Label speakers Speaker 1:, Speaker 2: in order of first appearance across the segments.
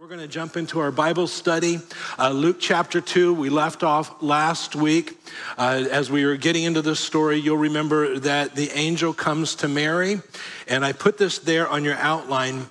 Speaker 1: We're going to jump into our Bible study. Uh, Luke chapter 2, we left off last week. Uh, as we were getting into this story, you'll remember that the angel comes to Mary, and I put this there on your outline.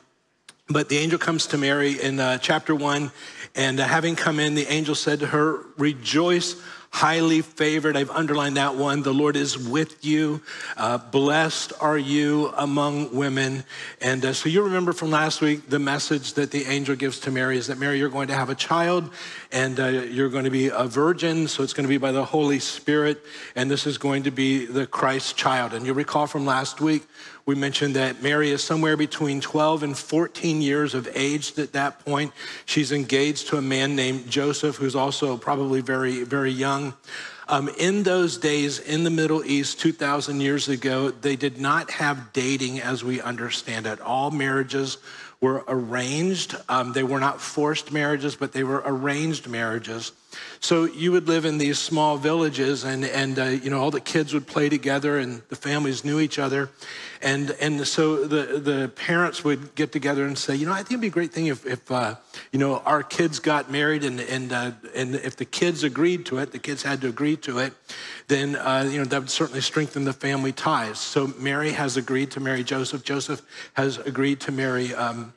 Speaker 1: But the angel comes to Mary in uh, chapter 1, and uh, having come in, the angel said to her, Rejoice highly favored. I've underlined that one. The Lord is with you. Uh, blessed are you among women. And uh, so you remember from last week the message that the angel gives to Mary is that Mary, you're going to have a child and uh, you're going to be a virgin. So it's going to be by the Holy Spirit. And this is going to be the Christ child. And you recall from last week, we mentioned that Mary is somewhere between 12 and 14 years of age at that point. She's engaged to a man named Joseph, who's also probably very, very young. Um, in those days in the Middle East, 2,000 years ago, they did not have dating as we understand it. All marriages were arranged. Um, they were not forced marriages, but they were arranged marriages. So you would live in these small villages, and and uh, you know all the kids would play together, and the families knew each other, and and so the the parents would get together and say, you know, I think it'd be a great thing if if uh, you know our kids got married, and and uh, and if the kids agreed to it, the kids had to agree to it, then uh, you know that would certainly strengthen the family ties. So Mary has agreed to marry Joseph. Joseph has agreed to marry. Um,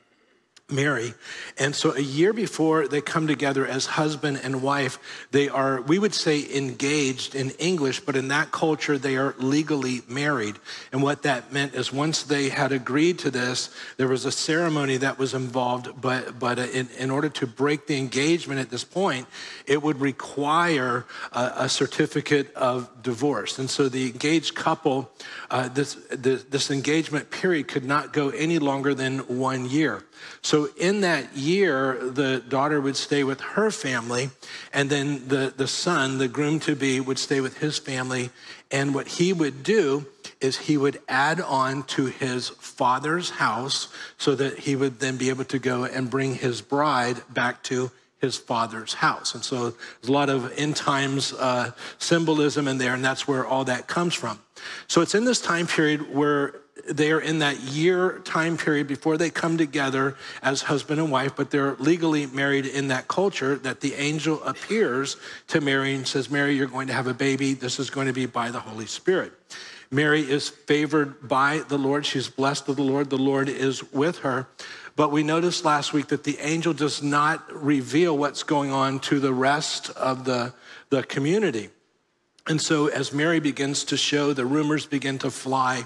Speaker 1: Mary. And so a year before they come together as husband and wife, they are, we would say engaged in English, but in that culture, they are legally married. And what that meant is once they had agreed to this, there was a ceremony that was involved, but, but in, in order to break the engagement at this point, it would require a, a certificate of divorce. And so the engaged couple, uh, this, this, this engagement period could not go any longer than one year. So in that year, the daughter would stay with her family, and then the, the son, the groom to be, would stay with his family. And what he would do is he would add on to his father's house so that he would then be able to go and bring his bride back to his father's house. And so there's a lot of end times uh, symbolism in there, and that's where all that comes from. So it's in this time period where they are in that year time period before they come together as husband and wife, but they're legally married in that culture that the angel appears to Mary and says, Mary, you're going to have a baby. This is going to be by the Holy Spirit. Mary is favored by the Lord. She's blessed of the Lord. The Lord is with her. But we noticed last week that the angel does not reveal what's going on to the rest of the, the community. And so as Mary begins to show, the rumors begin to fly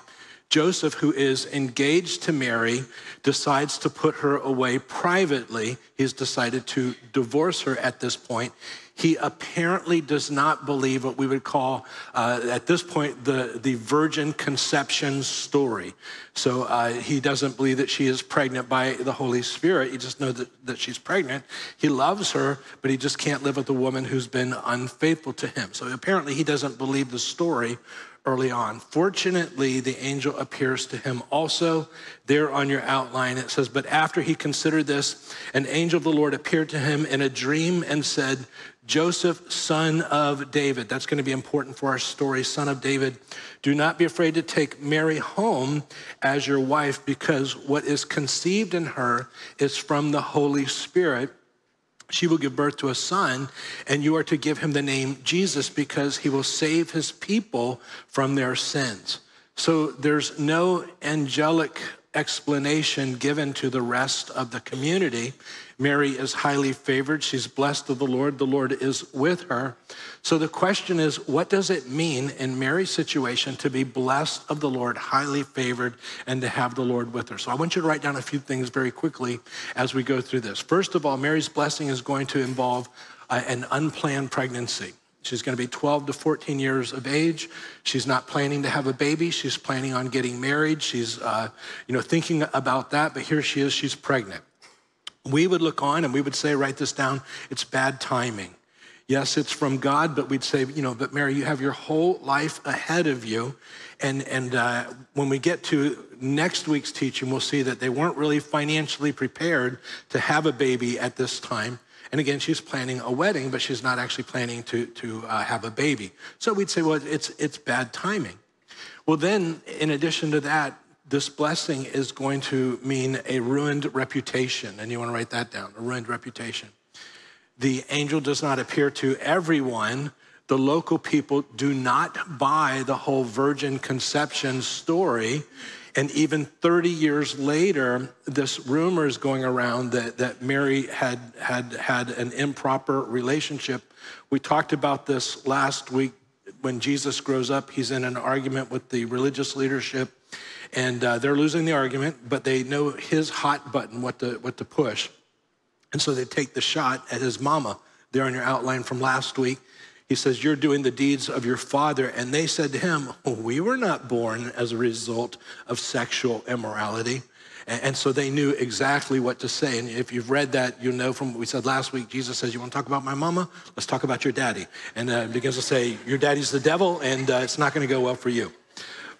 Speaker 1: Joseph, who is engaged to Mary, decides to put her away privately. He's decided to divorce her at this point. He apparently does not believe what we would call, uh, at this point, the, the virgin conception story. So uh, he doesn't believe that she is pregnant by the Holy Spirit. He just knows that, that she's pregnant. He loves her, but he just can't live with a woman who's been unfaithful to him. So apparently he doesn't believe the story early on. Fortunately, the angel appears to him also. There on your outline, it says, But after he considered this, an angel of the Lord appeared to him in a dream and said, Joseph, son of David. That's going to be important for our story, son of David. Do not be afraid to take Mary home as your wife, because what is conceived in her is from the Holy Spirit she will give birth to a son, and you are to give him the name Jesus because he will save his people from their sins. So there's no angelic explanation given to the rest of the community. Mary is highly favored. She's blessed of the Lord. The Lord is with her. So the question is, what does it mean in Mary's situation to be blessed of the Lord, highly favored, and to have the Lord with her? So I want you to write down a few things very quickly as we go through this. First of all, Mary's blessing is going to involve uh, an unplanned pregnancy. She's going to be 12 to 14 years of age. She's not planning to have a baby. She's planning on getting married. She's, uh, you know, thinking about that. But here she is. She's pregnant we would look on and we would say, write this down, it's bad timing. Yes, it's from God, but we'd say, you know, but Mary, you have your whole life ahead of you. And, and uh, when we get to next week's teaching, we'll see that they weren't really financially prepared to have a baby at this time. And again, she's planning a wedding, but she's not actually planning to, to uh, have a baby. So we'd say, well, it's, it's bad timing. Well, then, in addition to that, this blessing is going to mean a ruined reputation. And you want to write that down a ruined reputation. The angel does not appear to everyone. The local people do not buy the whole virgin conception story. And even 30 years later, this rumor is going around that, that Mary had, had had an improper relationship. We talked about this last week. When Jesus grows up, he's in an argument with the religious leadership, and uh, they're losing the argument, but they know his hot button, what to, what to push. And so they take the shot at his mama there on your outline from last week. He says, You're doing the deeds of your father. And they said to him, We were not born as a result of sexual immorality. And so they knew exactly what to say. And if you've read that, you know from what we said last week, Jesus says, You want to talk about my mama? Let's talk about your daddy. And uh, begins to say, Your daddy's the devil, and uh, it's not going to go well for you.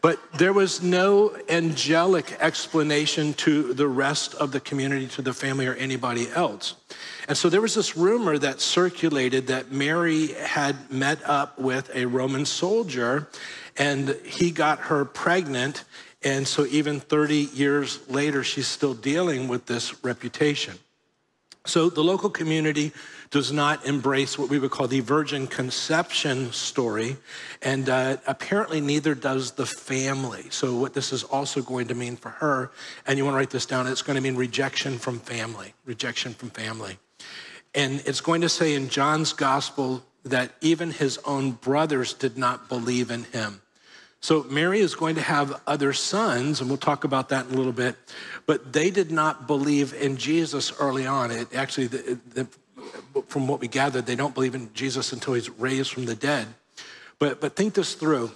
Speaker 1: But there was no angelic explanation to the rest of the community, to the family, or anybody else. And so there was this rumor that circulated that Mary had met up with a Roman soldier and he got her pregnant. And so even 30 years later, she's still dealing with this reputation. So the local community does not embrace what we would call the virgin conception story, and uh, apparently neither does the family. So, what this is also going to mean for her, and you want to write this down, it's going to mean rejection from family, rejection from family. And it's going to say in John's gospel that even his own brothers did not believe in him. So Mary is going to have other sons, and we'll talk about that in a little bit, but they did not believe in Jesus early on. It actually, the, the, from what we gathered, they don't believe in Jesus until he's raised from the dead. But, but think this through.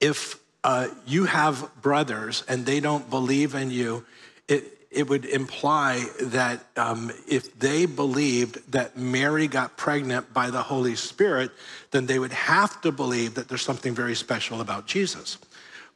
Speaker 1: If uh, you have brothers and they don't believe in you, it, it would imply that um, if they believed that Mary got pregnant by the Holy Spirit, then they would have to believe that there's something very special about Jesus.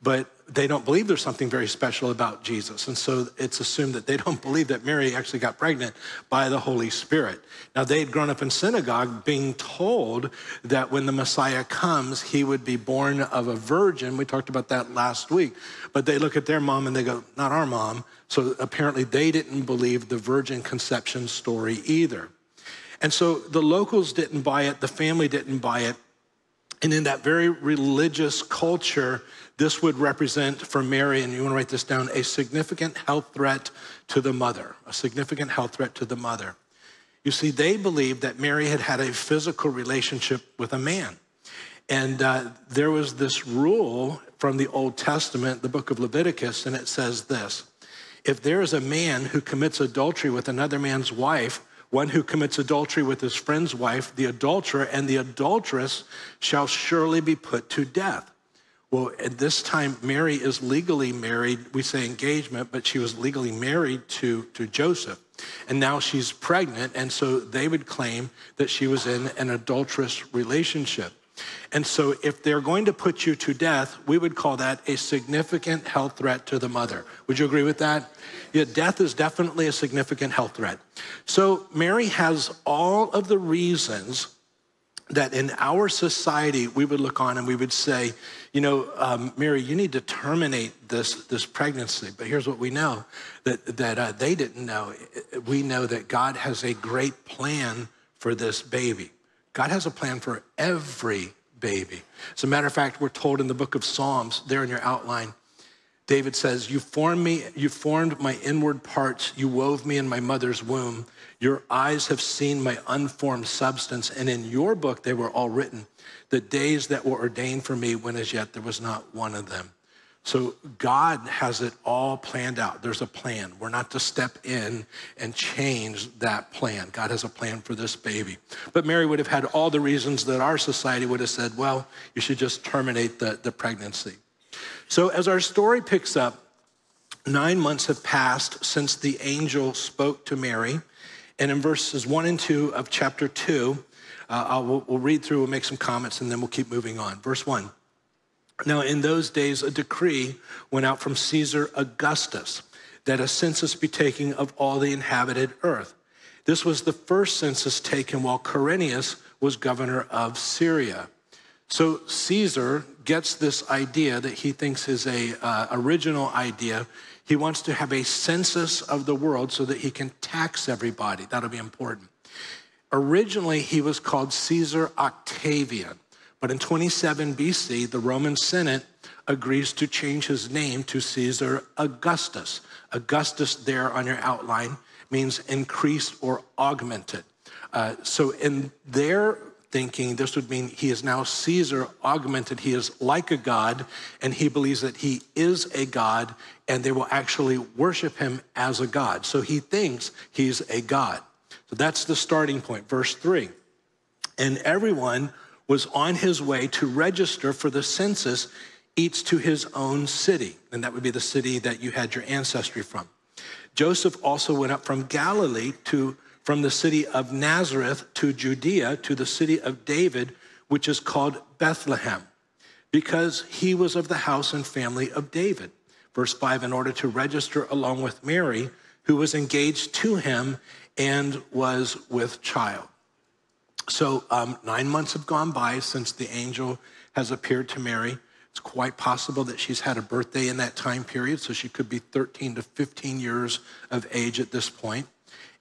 Speaker 1: But they don't believe there's something very special about Jesus. And so it's assumed that they don't believe that Mary actually got pregnant by the Holy Spirit. Now, they had grown up in synagogue being told that when the Messiah comes, he would be born of a virgin. We talked about that last week. But they look at their mom and they go, not our mom. So apparently they didn't believe the virgin conception story either. And so the locals didn't buy it, the family didn't buy it. And in that very religious culture, this would represent for Mary, and you want to write this down, a significant health threat to the mother, a significant health threat to the mother. You see, they believed that Mary had had a physical relationship with a man. And uh, there was this rule from the Old Testament, the book of Leviticus, and it says this If there is a man who commits adultery with another man's wife, one who commits adultery with his friend's wife, the adulterer and the adulteress shall surely be put to death. Well, at this time, Mary is legally married. We say engagement, but she was legally married to, to Joseph. And now she's pregnant. And so they would claim that she was in an adulterous relationship. And so if they're going to put you to death, we would call that a significant health threat to the mother. Would you agree with that? Yeah, death is definitely a significant health threat. So Mary has all of the reasons that in our society we would look on and we would say, you know, um, Mary, you need to terminate this, this pregnancy. But here's what we know that, that uh, they didn't know. We know that God has a great plan for this baby. God has a plan for every baby. As a matter of fact, we're told in the book of Psalms, there in your outline, David says, You formed me, you formed my inward parts, you wove me in my mother's womb. Your eyes have seen my unformed substance, and in your book they were all written the days that were ordained for me when as yet there was not one of them. So God has it all planned out. There's a plan. We're not to step in and change that plan. God has a plan for this baby. But Mary would have had all the reasons that our society would have said, well, you should just terminate the, the pregnancy. So as our story picks up, nine months have passed since the angel spoke to Mary. And in verses one and two of chapter two, uh, we'll, we'll read through, we'll make some comments, and then we'll keep moving on. Verse 1. Now, in those days, a decree went out from Caesar Augustus that a census be taken of all the inhabited earth. This was the first census taken while Quirinius was governor of Syria. So Caesar gets this idea that he thinks is a uh, original idea. He wants to have a census of the world so that he can tax everybody. That'll be important. Originally, he was called Caesar Octavian, but in 27 BC, the Roman Senate agrees to change his name to Caesar Augustus. Augustus, there on your outline, means increased or augmented. Uh, so, in their thinking, this would mean he is now Caesar augmented. He is like a god, and he believes that he is a god, and they will actually worship him as a god. So, he thinks he's a god. So that's the starting point. Verse three. And everyone was on his way to register for the census, each to his own city. And that would be the city that you had your ancestry from. Joseph also went up from Galilee to from the city of Nazareth to Judea to the city of David, which is called Bethlehem, because he was of the house and family of David. Verse 5 in order to register along with Mary, who was engaged to him and was with child. So, um, nine months have gone by since the angel has appeared to Mary. It's quite possible that she's had a birthday in that time period, so she could be 13 to 15 years of age at this point.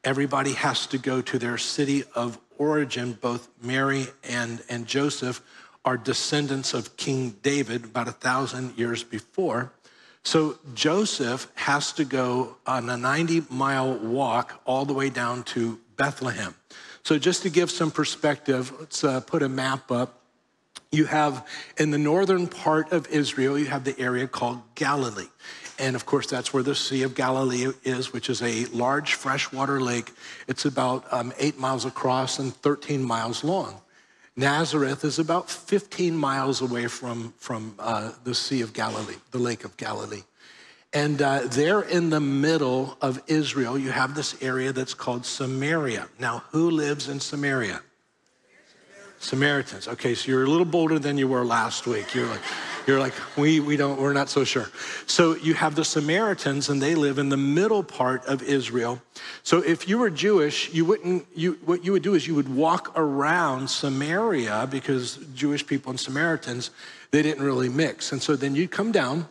Speaker 1: Everybody has to go to their city of origin. Both Mary and, and Joseph are descendants of King David about a thousand years before. So Joseph has to go on a 90 mile walk all the way down to Bethlehem. So, just to give some perspective, let's uh, put a map up. You have in the northern part of Israel, you have the area called Galilee. And of course, that's where the Sea of Galilee is, which is a large freshwater lake. It's about um, eight miles across and 13 miles long. Nazareth is about 15 miles away from, from uh, the Sea of Galilee, the Lake of Galilee. And uh, there in the middle of Israel, you have this area that's called Samaria. Now, who lives in Samaria? Samaritans. Okay, so you're a little bolder than you were last week. You're like, you're like, we, we don't, we're not so sure. So you have the Samaritans, and they live in the middle part of Israel. So if you were Jewish, you wouldn't, you, what you would do is you would walk around Samaria because Jewish people and Samaritans, they didn't really mix. And so then you'd come down,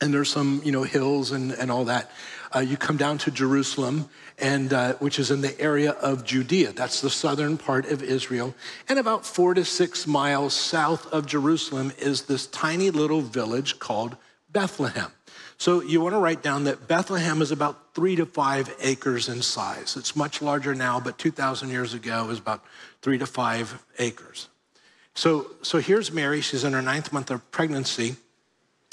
Speaker 1: and there's some, you know, hills and, and all that. Uh, you come down to Jerusalem, and uh, which is in the area of Judea. That's the southern part of Israel. And about four to six miles south of Jerusalem is this tiny little village called Bethlehem. So you want to write down that Bethlehem is about three to five acres in size. It's much larger now, but 2,000 years ago it was about three to five acres. So, so here's Mary. She's in her ninth month of pregnancy,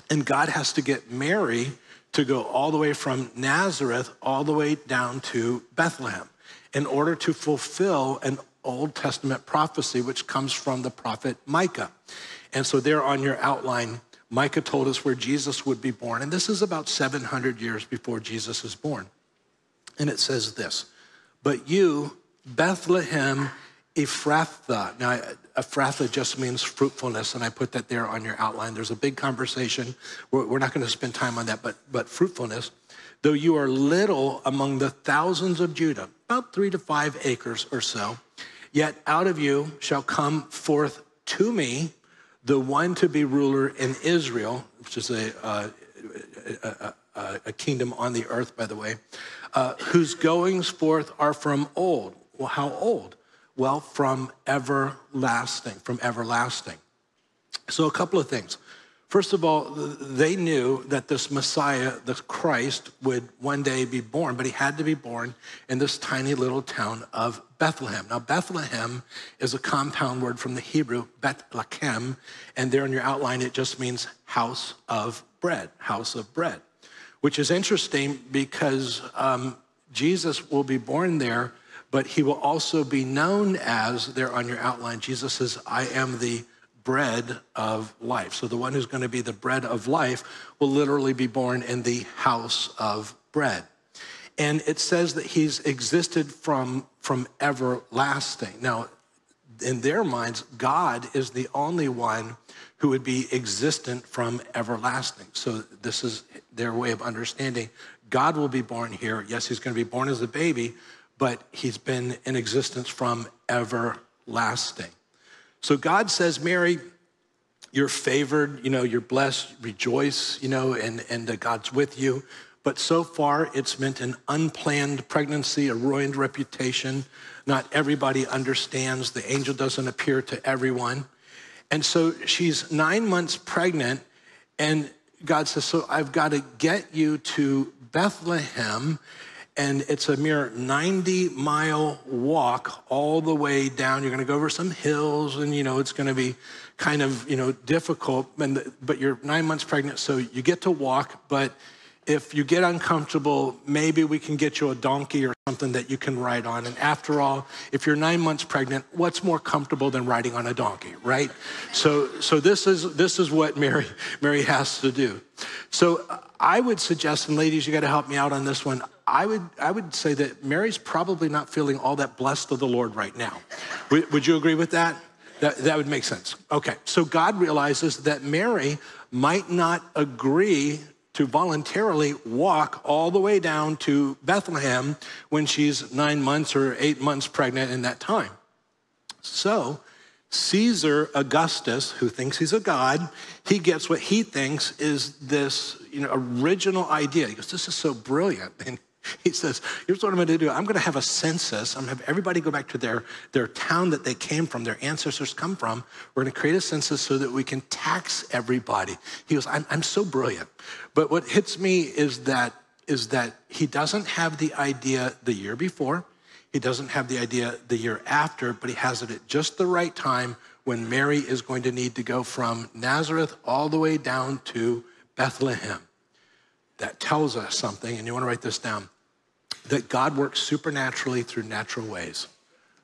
Speaker 1: and God has to get Mary to go all the way from Nazareth all the way down to Bethlehem in order to fulfill an Old Testament prophecy, which comes from the prophet Micah. And so, there on your outline, Micah told us where Jesus would be born. And this is about 700 years before Jesus is born. And it says this But you, Bethlehem Ephrathah. Now, Ephrathah just means fruitfulness, and I put that there on your outline. There's a big conversation. We're, we're not going to spend time on that, but, but fruitfulness. Though you are little among the thousands of Judah, about three to five acres or so, yet out of you shall come forth to me the one to be ruler in Israel, which is a, uh, a, a, a, kingdom on the earth, by the way, uh, whose goings forth are from old. Well, how old? Well, from everlasting, from everlasting. So, a couple of things. First of all, they knew that this Messiah, the Christ, would one day be born, but he had to be born in this tiny little town of Bethlehem. Now, Bethlehem is a compound word from the Hebrew, Bethlehem, and there in your outline, it just means house of bread, house of bread, which is interesting because um, Jesus will be born there but he will also be known as, there on your outline, Jesus says, I am the bread of life. So the one who's going to be the bread of life will literally be born in the house of bread. And it says that he's existed from, from everlasting. Now, in their minds, God is the only one who would be existent from everlasting. So this is their way of understanding. God will be born here. Yes, he's going to be born as a baby, but he's been in existence from everlasting. So God says, Mary, you're favored, you know, you're blessed, rejoice, you know, and, and uh, God's with you. But so far, it's meant an unplanned pregnancy, a ruined reputation. Not everybody understands. The angel doesn't appear to everyone. And so she's nine months pregnant, and God says, So I've got to get you to Bethlehem. And it's a mere 90 mile walk all the way down. You're going to go over some hills, and you know, it's going to be kind of you know difficult. And, but you're nine months pregnant, so you get to walk, but if you get uncomfortable, maybe we can get you a donkey or something that you can ride on. And after all, if you're nine months pregnant, what's more comfortable than riding on a donkey, right? So, so this is this is what Mary Mary has to do. So I would suggest, and ladies, you got to help me out on this one. I would I would say that Mary's probably not feeling all that blessed of the Lord right now. would, would you agree with that? That, that would make sense. Okay, so God realizes that Mary might not agree to voluntarily walk all the way down to Bethlehem when she's nine months or eight months pregnant in that time. So, Caesar Augustus, who thinks he's a god, he gets what he thinks is this you know, original idea. He goes, This is so brilliant. And he says, Here's what I'm going to do. I'm going to have a census. I'm going to have everybody go back to their, their town that they came from, their ancestors come from. We're going to create a census so that we can tax everybody. He goes, I'm, I'm so brilliant. But what hits me is that, is that he doesn't have the idea the year before, he doesn't have the idea the year after, but he has it at just the right time when Mary is going to need to go from Nazareth all the way down to Bethlehem. That tells us something, and you want to write this down that God works supernaturally through natural ways.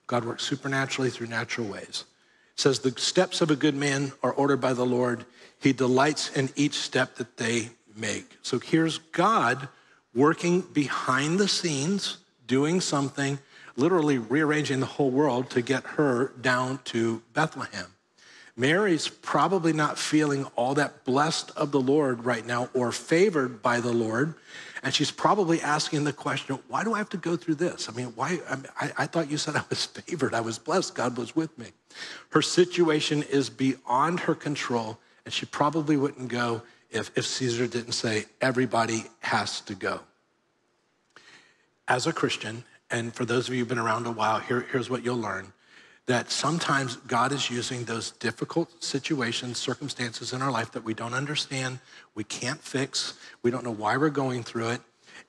Speaker 1: God works supernaturally through natural ways. It says, The steps of a good man are ordered by the Lord. He delights in each step that they make. So here's God working behind the scenes, doing something, literally rearranging the whole world to get her down to Bethlehem. Mary's probably not feeling all that blessed of the Lord right now or favored by the Lord. And she's probably asking the question, why do I have to go through this? I mean, why? I, I, thought you said I was favored. I was blessed. God was with me. Her situation is beyond her control, and she probably wouldn't go if, if Caesar didn't say, everybody has to go. As a Christian, and for those of you who've been around a while, here, here's what you'll learn that sometimes God is using those difficult situations, circumstances in our life that we don't understand, we can't fix, we don't know why we're going through it.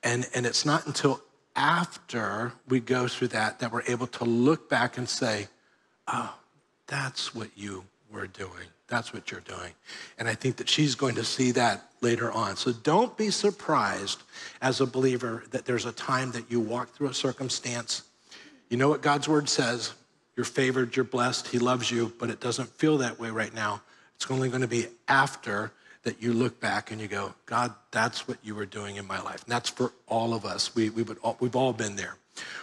Speaker 1: And, and it's not until after we go through that that we're able to look back and say, oh, that's what you were doing. That's what you're doing. And I think that she's going to see that later on. So don't be surprised as a believer that there's a time that you walk through a circumstance. You know what God's word says you're favored, you're blessed, He loves you, but it doesn't feel that way right now. It's only going to be after that you look back and you go, God, that's what you were doing in my life. And that's for all of us. We, we would all, we've all been there.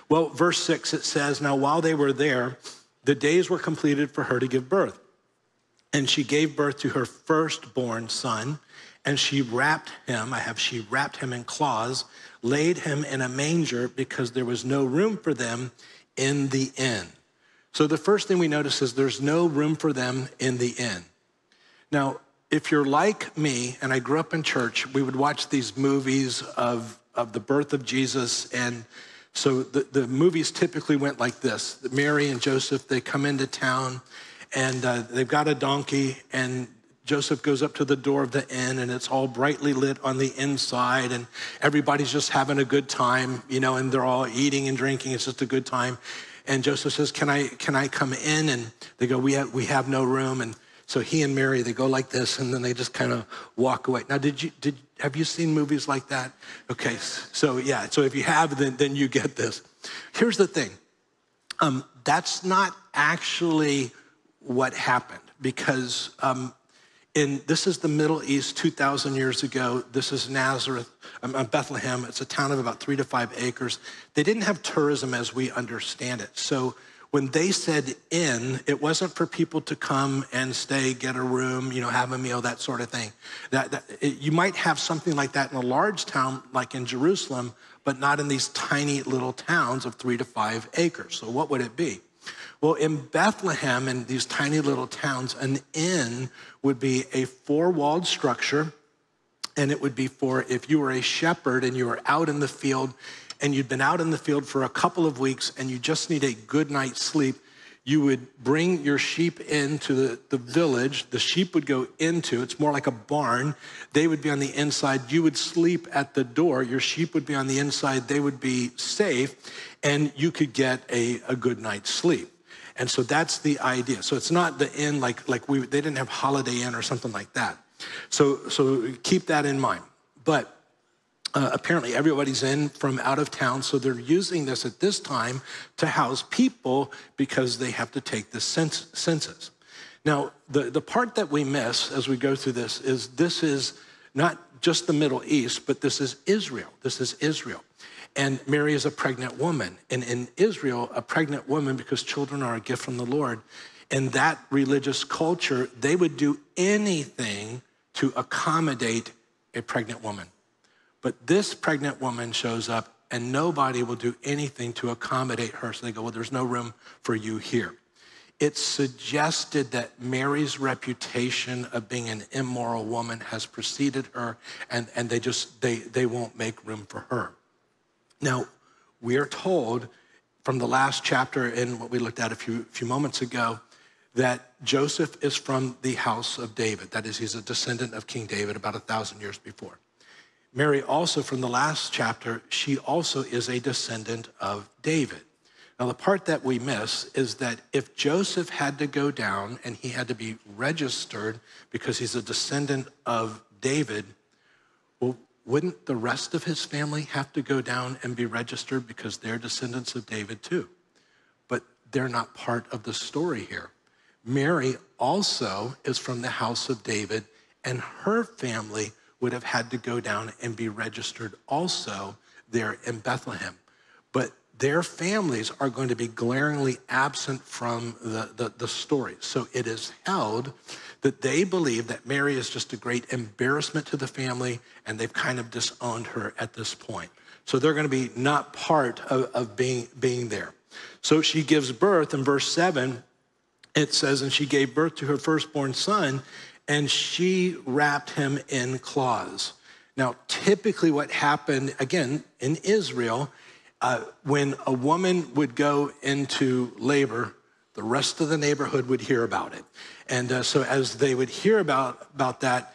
Speaker 1: Well, verse six, it says, Now while they were there, the days were completed for her to give birth. And she gave birth to her firstborn son, and she wrapped him, I have she wrapped him in cloths, laid him in a manger because there was no room for them in the inn. So the first thing we notice is there's no room for them in the inn. Now, if you're like me, and I grew up in church, we would watch these movies of, of the birth of Jesus. And so the, the movies typically went like this Mary and Joseph, they come into town and uh, they've got a donkey, and Joseph goes up to the door of the inn and it's all brightly lit on the inside and everybody's just having a good time, you know, and they're all eating and drinking. It's just a good time. And Joseph says, Can I, can I come in? And they go, we have, we have no room. And so he and Mary, they go like this, and then they just kind of walk away. Now, did you, did, have you seen movies like that? Okay, so yeah, so if you have, then, then you get this. Here's the thing um, that's not actually what happened because um, in this is the Middle East 2,000 years ago. This is Nazareth, um, uh, Bethlehem. It's a town of about three to five acres. They didn't have tourism as we understand it. So when they said inn, it wasn't for people to come and stay, get a room, you know, have a meal, that sort of thing. That, that it, you might have something like that in a large town like in Jerusalem, but not in these tiny little towns of three to five acres. So what would it be? Well, in Bethlehem and these tiny little towns, an inn would be a four walled structure. And it would be for if you were a shepherd and you were out in the field and you'd been out in the field for a couple of weeks and you just need a good night's sleep, you would bring your sheep into the, the village. The sheep would go into, it's more like a barn. They would be on the inside. You would sleep at the door. Your sheep would be on the inside. They would be safe, and you could get a, a good night's sleep. And so that's the idea. So it's not the inn like, like we, they didn't have Holiday Inn or something like that. So, so keep that in mind. But uh, apparently everybody's in from out of town, so they're using this at this time to house people because they have to take the census. Now, the, the part that we miss as we go through this is this is not just the Middle East, but this is Israel. This is Israel. And Mary is a pregnant woman. And in Israel, a pregnant woman, because children are a gift from the Lord, in that religious culture, they would do anything to accommodate a pregnant woman. But this pregnant woman shows up and nobody will do anything to accommodate her. So they go, Well, there's no room for you here. It suggested that Mary's reputation of being an immoral woman has preceded her, and, and they just they they won't make room for her. Now, we are told from the last chapter in what we looked at a few, few moments ago that Joseph is from the house of David. That is, he's a descendant of King David about a thousand years before. Mary, also from the last chapter, she also is a descendant of David. Now, the part that we miss is that if Joseph had to go down and he had to be registered because he's a descendant of David, wouldn't the rest of his family have to go down and be registered because they're descendants of David too? But they're not part of the story here. Mary also is from the house of David, and her family would have had to go down and be registered also there in Bethlehem. But their families are going to be glaringly absent from the, the, the story. So it is held that they believe that Mary is just a great embarrassment to the family and they've kind of disowned her at this point. So they're going to be not part of, of being, being there. So she gives birth in verse 7. It says, and she gave birth to her firstborn son, and she wrapped him in cloths. Now, typically, what happened, again, in Israel, uh, when a woman would go into labor, the rest of the neighborhood would hear about it. And uh, so, as they would hear about, about that,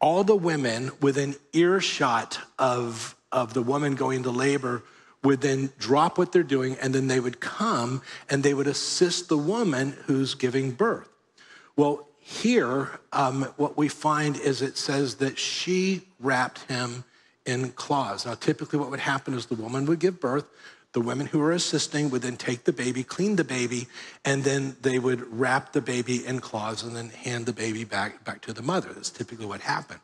Speaker 1: all the women within earshot of, of the woman going to labor would then drop what they're doing and then they would come and they would assist the woman who's giving birth. Well, here, um, what we find is it says that she wrapped him in cloths. Now, typically, what would happen is the woman would give birth. The women who were assisting would then take the baby, clean the baby, and then they would wrap the baby in cloths and then hand the baby back, back to the mother. That's typically what happened.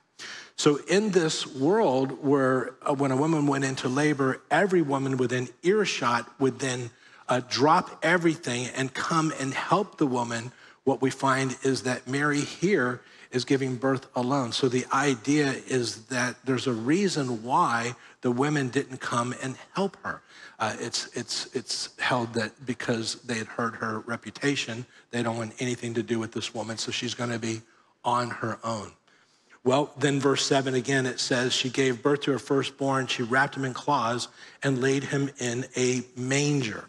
Speaker 1: So, in this world where uh, when a woman went into labor, every woman within earshot would then uh, drop everything and come and help the woman what we find is that Mary here is giving birth alone. So the idea is that there's a reason why the women didn't come and help her. Uh, it's, it's, it's held that because they had heard her reputation, they don't want anything to do with this woman, so she's going to be on her own. Well, then, verse 7 again, it says, She gave birth to her firstborn, she wrapped him in cloths and laid him in a manger.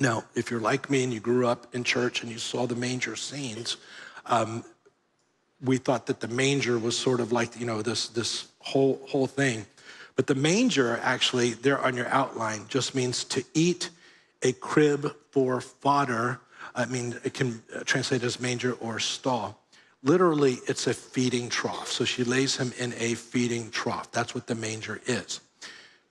Speaker 1: Now, if you're like me and you grew up in church and you saw the manger scenes, um, we thought that the manger was sort of like you know this this whole whole thing, but the manger actually there on your outline just means to eat a crib for fodder. I mean, it can uh, translate as manger or stall. Literally, it's a feeding trough. So she lays him in a feeding trough. That's what the manger is.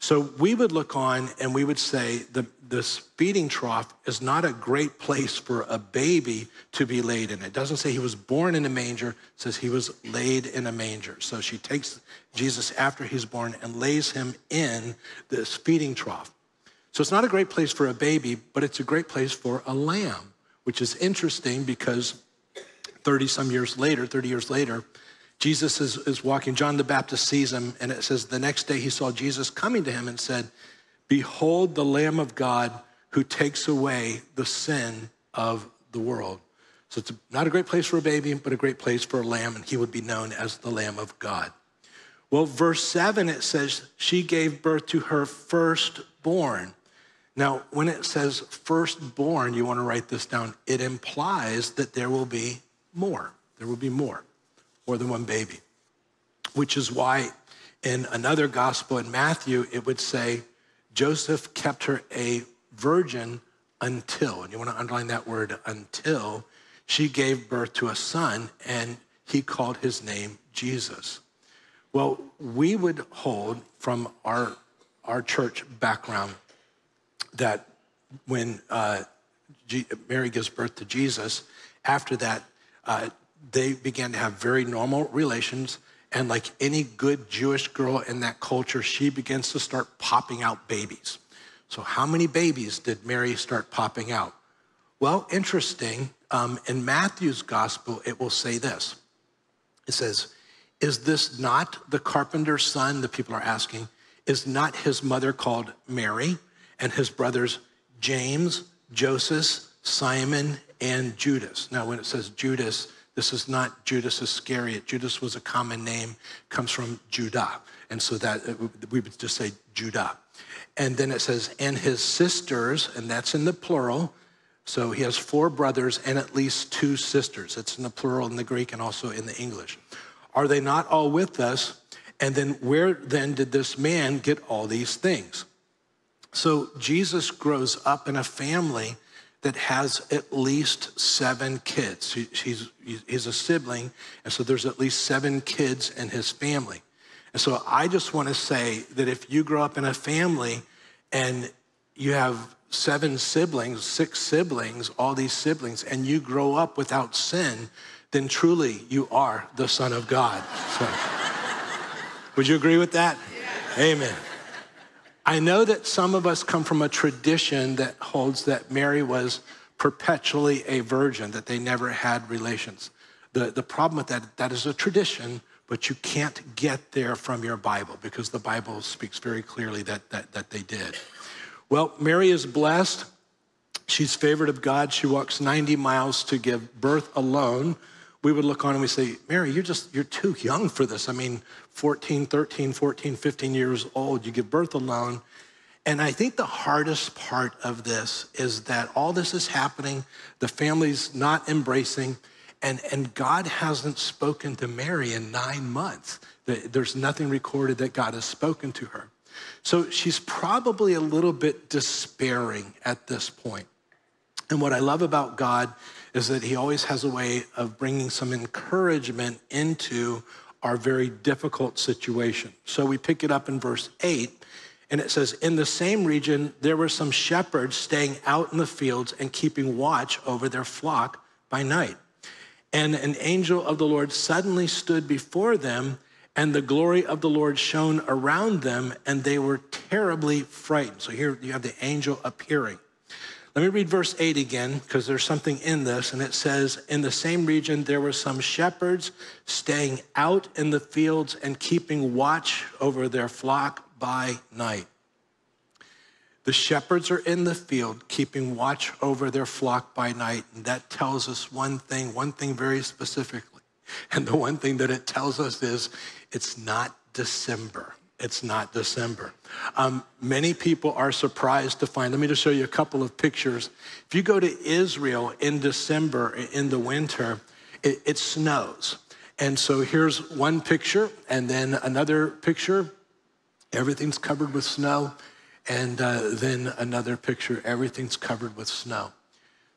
Speaker 1: So we would look on and we would say the, this feeding trough is not a great place for a baby to be laid in. It doesn't say he was born in a manger, it says he was laid in a manger. So she takes Jesus after he's born and lays him in this feeding trough. So it's not a great place for a baby, but it's a great place for a lamb, which is interesting because 30 some years later, 30 years later, Jesus is, is walking, John the Baptist sees him, and it says the next day he saw Jesus coming to him and said, Behold the Lamb of God who takes away the sin of the world. So it's not a great place for a baby, but a great place for a lamb, and he would be known as the Lamb of God. Well, verse 7, it says, She gave birth to her firstborn. Now, when it says firstborn, you want to write this down, it implies that there will be more. There will be more, more than one baby, which is why in another gospel in Matthew, it would say, Joseph kept her a virgin until, and you want to underline that word until, she gave birth to a son, and he called his name Jesus. Well, we would hold from our, our church background that when uh, G- Mary gives birth to Jesus, after that, uh, they began to have very normal relations. And like any good Jewish girl in that culture, she begins to start popping out babies. So, how many babies did Mary start popping out? Well, interesting. Um, in Matthew's gospel, it will say this it says, Is this not the carpenter's son? The people are asking. Is not his mother called Mary and his brothers James, Joseph, Simon, and Judas? Now, when it says Judas, this is not Judas Iscariot. Judas was a common name, comes from Judah. And so that uh, we would just say Judah. And then it says, and his sisters, and that's in the plural. So he has four brothers and at least two sisters. It's in the plural in the Greek and also in the English. Are they not all with us? And then where then did this man get all these things? So Jesus grows up in a family that has at least seven kids. He's, he's a sibling, and so there's at least seven kids in his family. And so I just want to say that if you grow up in a family and you have seven siblings, six siblings, all these siblings, and you grow up without sin, then truly you are the Son of God. So, would you agree with that? Yeah. Amen. I know that some of us come from a tradition that holds that Mary was perpetually a virgin, that they never had relations. The, the problem with that, that is a tradition but you can't get there from your Bible because the Bible speaks very clearly that, that, that they did. Well, Mary is blessed. She's favored of God. She walks 90 miles to give birth alone. We would look on and we say, Mary, you're just, you're too young for this. I mean, 14, 13, 14, 15 years old, you give birth alone. And I think the hardest part of this is that all this is happening, the family's not embracing, and, and God hasn't spoken to Mary in nine months. There's nothing recorded that God has spoken to her. So she's probably a little bit despairing at this point. And what I love about God is that He always has a way of bringing some encouragement into our very difficult situation. So we pick it up in verse 8, and it says, In the same region, there were some shepherds staying out in the fields and keeping watch over their flock by night. And an angel of the Lord suddenly stood before them, and the glory of the Lord shone around them, and they were terribly frightened. So here you have the angel appearing. Let me read verse 8 again, because there's something in this, and it says, In the same region there were some shepherds staying out in the fields and keeping watch over their flock by night. The shepherds are in the field keeping watch over their flock by night. And that tells us one thing, one thing very specifically. And the one thing that it tells us is it's not December. It's not December. Um, many people are surprised to find, let me just show you a couple of pictures. If you go to Israel in December, in the winter, it, it snows. And so here's one picture, and then another picture. Everything's covered with snow and uh, then another picture, everything's covered with snow.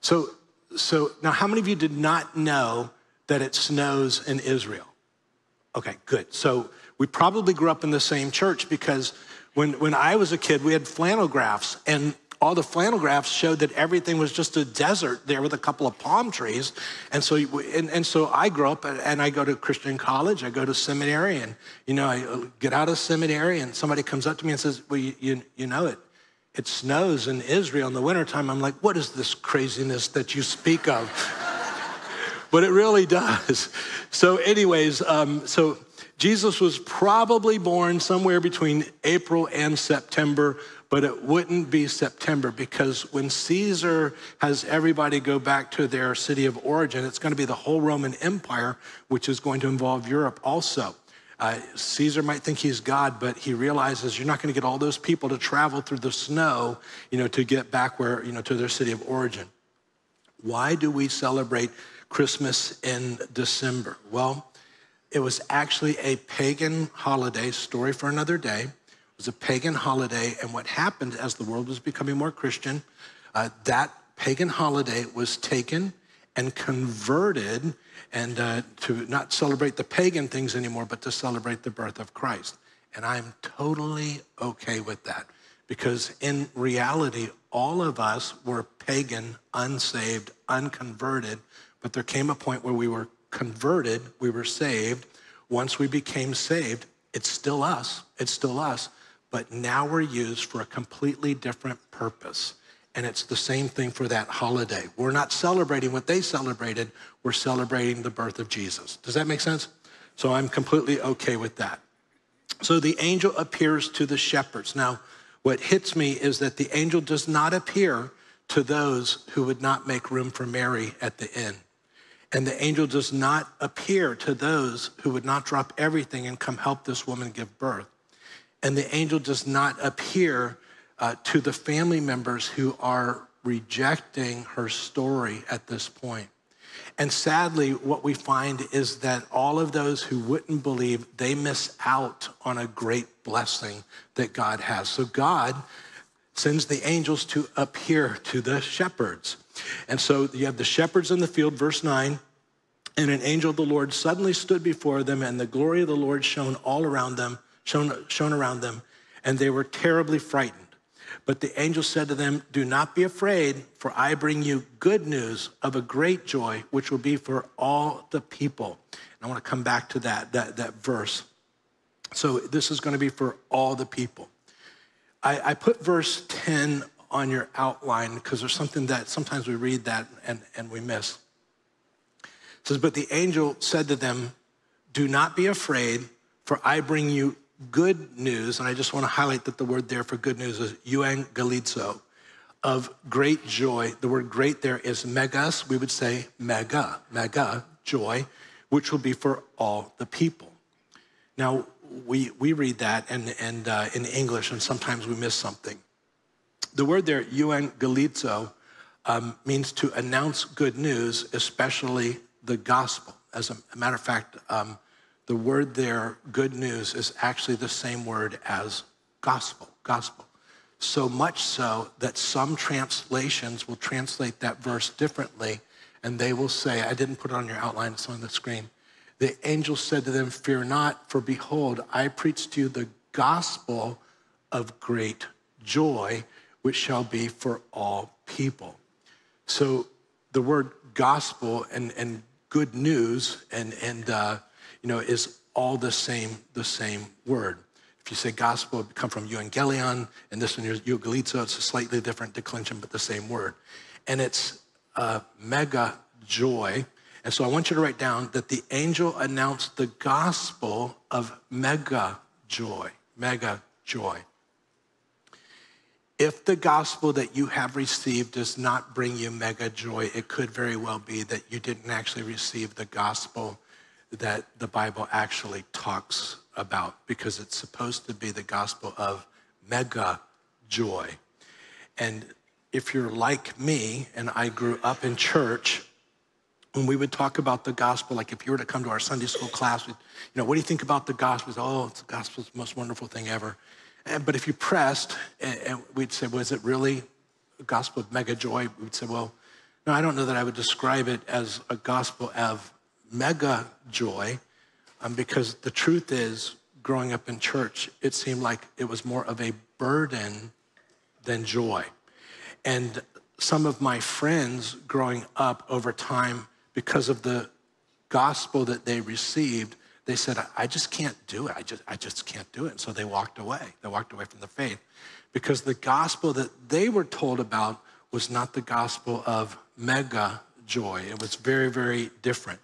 Speaker 1: So, so now, how many of you did not know that it snows in Israel? Okay, good. So we probably grew up in the same church because when, when I was a kid, we had flannel graphs, and all the flannel graphs showed that everything was just a desert there with a couple of palm trees. And so, and, and so I grew up and I go to Christian college, I go to seminary, and, you know, I get out of seminary and somebody comes up to me and says, well, you, you, you know it. It snows in Israel in the wintertime. I'm like, what is this craziness that you speak of? but it really does. So, anyways, um, so Jesus was probably born somewhere between April and September, but it wouldn't be September because when Caesar has everybody go back to their city of origin, it's going to be the whole Roman Empire, which is going to involve Europe also. Uh, Caesar might think he's God, but he realizes you're not going to get all those people to travel through the snow, you know, to get back where, you know, to their city of origin. Why do we celebrate Christmas in December? Well, it was actually a pagan holiday, story for another day. It was a pagan holiday, and what happened as the world was becoming more Christian, uh, that pagan holiday was taken and converted and uh, to not celebrate the pagan things anymore, but to celebrate the birth of Christ. And I'm totally okay with that because in reality, all of us were pagan, unsaved, unconverted, but there came a point where we were converted, we were saved. Once we became saved, it's still us, it's still us, but now we're used for a completely different purpose. And it's the same thing for that holiday. We're not celebrating what they celebrated, we're celebrating the birth of Jesus. Does that make sense? So I'm completely okay with that. So the angel appears to the shepherds. Now, what hits me is that the angel does not appear to those who would not make room for Mary at the inn. And the angel does not appear to those who would not drop everything and come help this woman give birth. And the angel does not appear uh, to the family members who are rejecting her story at this point. And sadly, what we find is that all of those who wouldn't believe, they miss out on a great blessing that God has. So God sends the angels to appear to the shepherds. And so you have the shepherds in the field, verse 9, and an angel of the Lord suddenly stood before them, and the glory of the Lord shone all around them, shone, shone around them, and they were terribly frightened. But the angel said to them, Do not be afraid, for I bring you good news of a great joy, which will be for all the people. And I want to come back to that, that, that verse. So this is going to be for all the people. I, I put verse 10 on your outline because there's something that sometimes we read that and, and we miss. It says, But the angel said to them, Do not be afraid, for I bring you good news, and I just want to highlight that the word there for good news is euangelizo, of great joy. The word great there is megas. We would say mega, mega, joy, which will be for all the people. Now, we, we read that and, and uh, in English, and sometimes we miss something. The word there, euangelizo, um, means to announce good news, especially the gospel. As a matter of fact, um, the word there, good news, is actually the same word as gospel, gospel. So much so that some translations will translate that verse differently, and they will say, I didn't put it on your outline, it's on the screen. The angel said to them, Fear not, for behold, I preach to you the gospel of great joy, which shall be for all people. So the word gospel and, and good news and, and uh, you know, is all the same, the same word. If you say gospel, it come from euangelion, and this one is euangelizo. It's a slightly different declension, but the same word. And it's uh, mega joy. And so I want you to write down that the angel announced the gospel of mega joy, mega joy. If the gospel that you have received does not bring you mega joy, it could very well be that you didn't actually receive the gospel that the Bible actually talks about because it's supposed to be the gospel of mega joy. And if you're like me and I grew up in church, when we would talk about the gospel, like if you were to come to our Sunday school class, you know, what do you think about the gospel? Oh, it's the gospel's the most wonderful thing ever. And, but if you pressed, and, and we'd say, was it really a gospel of mega joy? We'd say, well, no, I don't know that I would describe it as a gospel of mega joy um, because the truth is, growing up in church, it seemed like it was more of a burden than joy. And some of my friends growing up over time, because of the gospel that they received, they said, I just can't do it. I just, I just can't do it. And so they walked away. They walked away from the faith because the gospel that they were told about was not the gospel of mega joy. It was very, very different.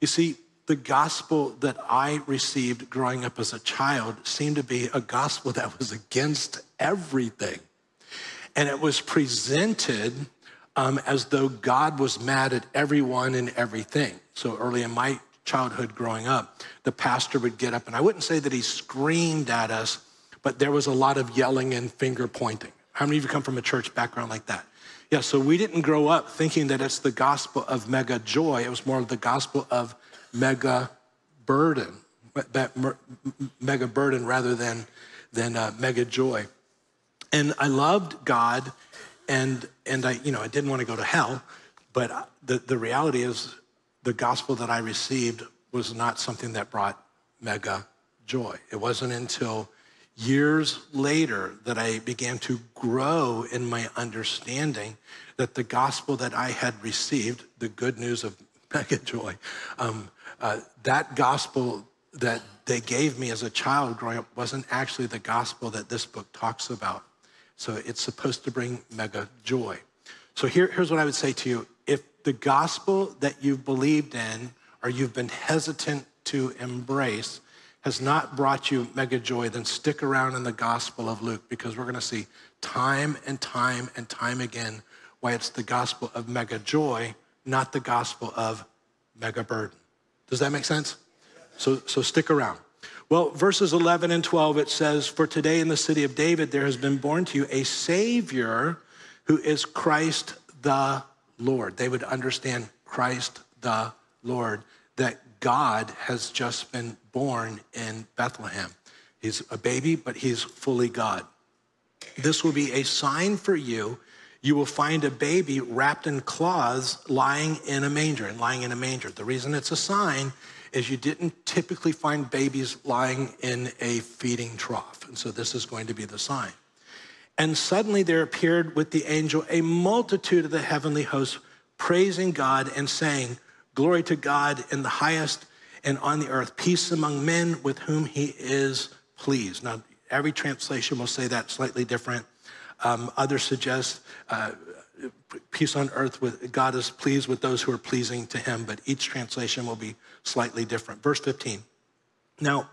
Speaker 1: You see, the gospel that I received growing up as a child seemed to be a gospel that was against everything. And it was presented um, as though God was mad at everyone and everything. So early in my childhood growing up, the pastor would get up, and I wouldn't say that he screamed at us, but there was a lot of yelling and finger pointing. How many of you come from a church background like that? Yeah, so we didn't grow up thinking that it's the gospel of mega joy. It was more of the gospel of mega burden, mega burden rather than, than uh, mega joy. And I loved God, and, and I, you know, I didn't want to go to hell, but the, the reality is the gospel that I received was not something that brought mega joy. It wasn't until years later that I began to grow in my understanding that the gospel that I had received, the good news of mega joy, um, uh, that gospel that they gave me as a child growing up wasn't actually the gospel that this book talks about. So it's supposed to bring mega joy. So here, here's what I would say to you. The gospel that you've believed in or you've been hesitant to embrace has not brought you mega joy, then stick around in the gospel of Luke because we're going to see time and time and time again why it's the gospel of mega joy, not the gospel of mega burden. Does that make sense? So, so stick around. Well, verses 11 and 12, it says, For today in the city of David there has been born to you a Savior who is Christ the Lord. They would understand Christ the Lord, that God has just been born in Bethlehem. He's a baby, but he's fully God. This will be a sign for you. You will find a baby wrapped in cloths lying in a manger and lying in a manger. The reason it's a sign is you didn't typically find babies lying in a feeding trough. And so this is going to be the sign. And suddenly there appeared with the angel a multitude of the heavenly hosts praising God and saying, Glory to God in the highest and on the earth, peace among men with whom he is pleased. Now, every translation will say that slightly different. Um, others suggest uh, peace on earth with God is pleased with those who are pleasing to him, but each translation will be slightly different. Verse 15. Now,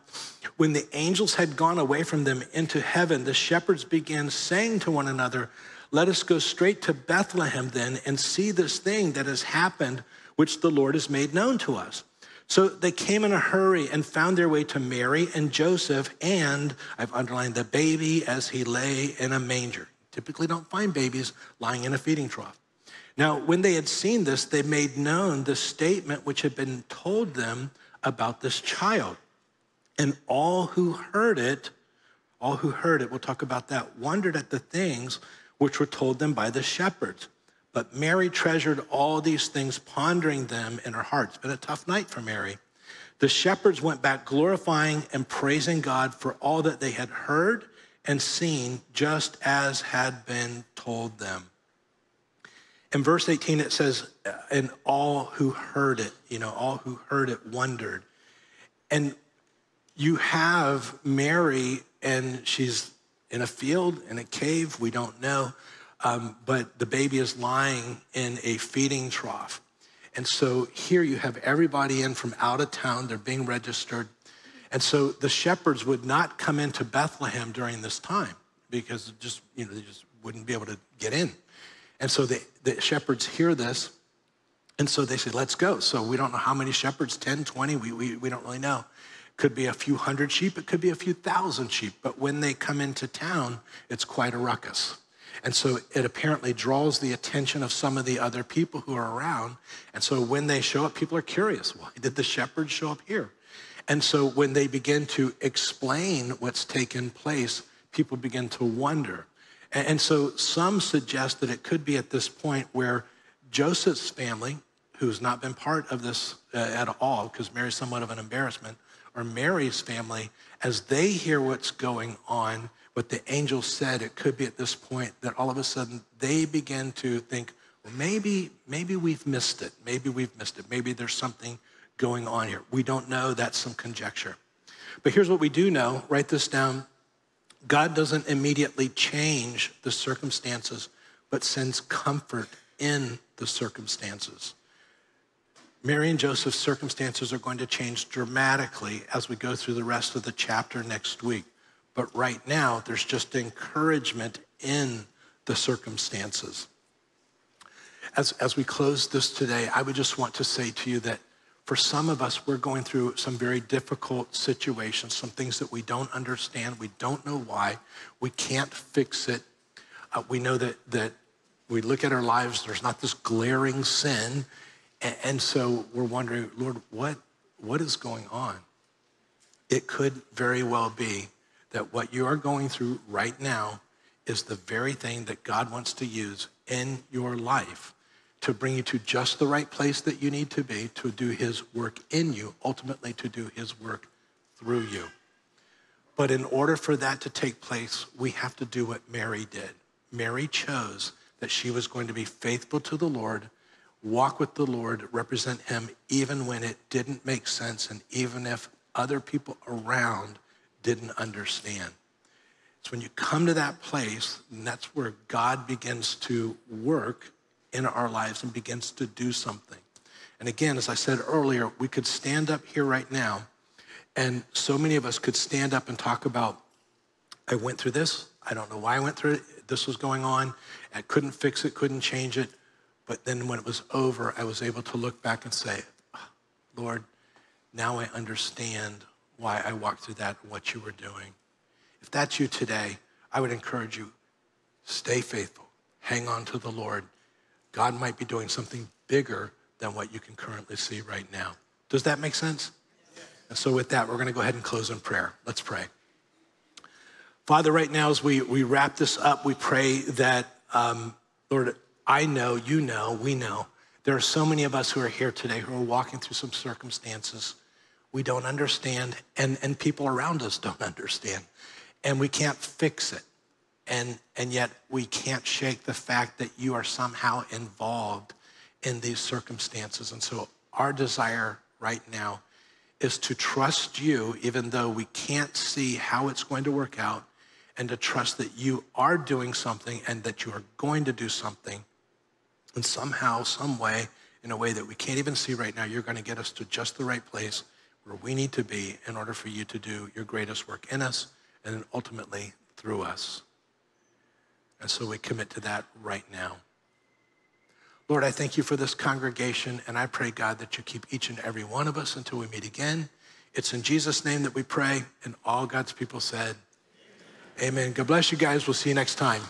Speaker 1: when the angels had gone away from them into heaven, the shepherds began saying to one another, Let us go straight to Bethlehem then and see this thing that has happened, which the Lord has made known to us. So they came in a hurry and found their way to Mary and Joseph, and I've underlined the baby as he lay in a manger. Typically, don't find babies lying in a feeding trough. Now, when they had seen this, they made known the statement which had been told them about this child. And all who heard it, all who heard it, we'll talk about that, wondered at the things which were told them by the shepherds. But Mary treasured all these things, pondering them in her heart. It's been a tough night for Mary. The shepherds went back glorifying and praising God for all that they had heard and seen, just as had been told them. In verse 18, it says, and all who heard it, you know, all who heard it wondered. And you have Mary, and she's in a field, in a cave, we don't know. Um, but the baby is lying in a feeding trough. And so here you have everybody in from out of town, they're being registered. And so the shepherds would not come into Bethlehem during this time because just, you know, they just wouldn't be able to get in. And so the, the shepherds hear this. And so they say, let's go. So we don't know how many shepherds 10, 20, we, we, we don't really know. Could be a few hundred sheep, it could be a few thousand sheep. But when they come into town, it's quite a ruckus. And so it apparently draws the attention of some of the other people who are around. And so when they show up, people are curious why did the shepherds show up here? And so when they begin to explain what's taken place, people begin to wonder. And so some suggest that it could be at this point where Joseph's family, who's not been part of this uh, at all, because Mary's somewhat of an embarrassment, or Mary's family, as they hear what's going on, what the angel said, it could be at this point that all of a sudden they begin to think, well, maybe, maybe we've missed it. Maybe we've missed it. Maybe there's something going on here. We don't know. That's some conjecture. But here's what we do know write this down. God doesn't immediately change the circumstances, but sends comfort in the circumstances. Mary and Joseph's circumstances are going to change dramatically as we go through the rest of the chapter next week. But right now, there's just encouragement in the circumstances. As, as we close this today, I would just want to say to you that for some of us, we're going through some very difficult situations, some things that we don't understand, we don't know why, we can't fix it. Uh, we know that, that we look at our lives, there's not this glaring sin and so we're wondering, Lord, what, what is going on? It could very well be that what you are going through right now is the very thing that God wants to use in your life to bring you to just the right place that you need to be to do his work in you, ultimately to do his work through you. But in order for that to take place, we have to do what Mary did. Mary chose that she was going to be faithful to the Lord walk with the Lord, represent Him, even when it didn't make sense and even if other people around didn't understand. It's when you come to that place, and that's where God begins to work in our lives and begins to do something. And again, as I said earlier, we could stand up here right now, and so many of us could stand up and talk about, I went through this. I don't know why I went through it. This was going on. I couldn't fix it, couldn't change it. But then when it was over, I was able to look back and say, Lord, now I understand why I walked through that, what you were doing. If that's you today, I would encourage you, stay faithful, hang on to the Lord. God might be doing something bigger than what you can currently see right now. Does that make sense? And so, with that, we're going to go ahead and close in prayer. Let's pray. Father, right now, as we, we wrap this up, we pray that, um, Lord, I know, you know, we know. There are so many of us who are here today who are walking through some circumstances we don't understand, and, and people around us don't understand. And we can't fix it. And, and yet we can't shake the fact that you are somehow involved in these circumstances. And so our desire right now is to trust you, even though we can't see how it's going to work out, and to trust that you are doing something and that you are going to do something and somehow, some way, in a way that we can't even see right now, you're going to get us to just the right place where we need to be in order for you to do your greatest work in us and ultimately through us. And so we commit to that right now. Lord, I thank you for this congregation, and I pray, God, that you keep each and every one of us until we meet again. It's in Jesus' name that we pray, and all God's people said, Amen. Amen. God bless you guys. We'll see you next time.